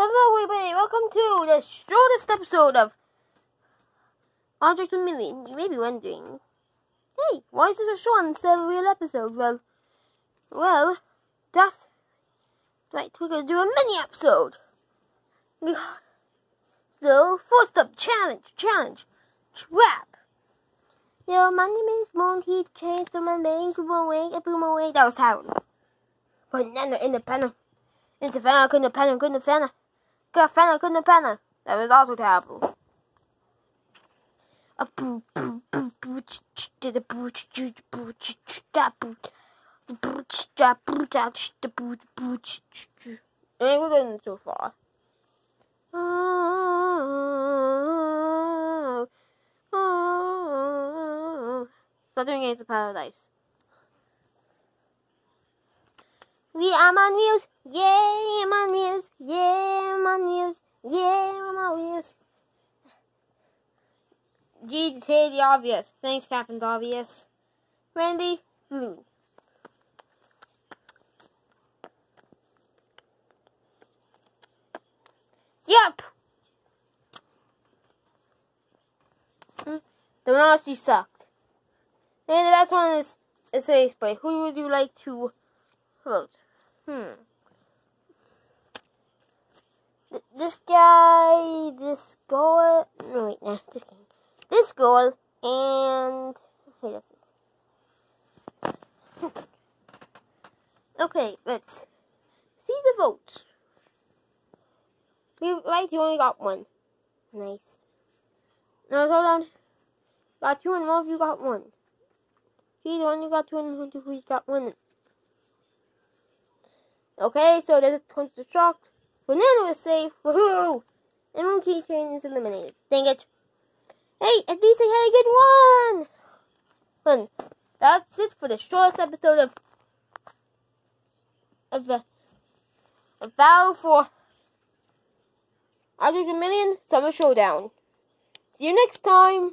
Hello everybody, welcome to the shortest episode of Object of Million. You may be wondering, hey, why is this a short instead of a real episode? Well, well, that's right, we're gonna do a mini episode. So, first up, challenge, challenge, trap. Yo, my name is Monty Chase, so my name boom away, boom away. That was terrible. Banana independent. Independent, independent, independent. Independent, independent. That was also terrible. A boo boo boo boo did a boo ch ch boo da boo the boo da boo ch the boo boo ch ch ch. And we're getting so far. Doing Gates of Paradise. We are on wheels, yeah, I'm on wheels, yeah, on wheels, yeah, on wheels. Jesus, hey, the obvious. Thanks, Captain Obvious. Randy, blue. Yep. Hmm. The one honestly sucked. And the best one is is Space Boy. Who would you like to vote? Hmm. Th this guy, this girl. No, wait, nah, just kidding. This girl and okay, that's it. okay, let's see the votes. We right, you only got one. Nice. Now hold on. Got two and one of you got one. See the one you got two and you got one. Okay, so there's comes the shock. Banana was safe. Woohoo! And Monkey Chain is eliminated. Dang it. Hey, at least I had a good one! Fun. That's it for the shortest episode of of the of Battle for the Million Summer Showdown. See you next time!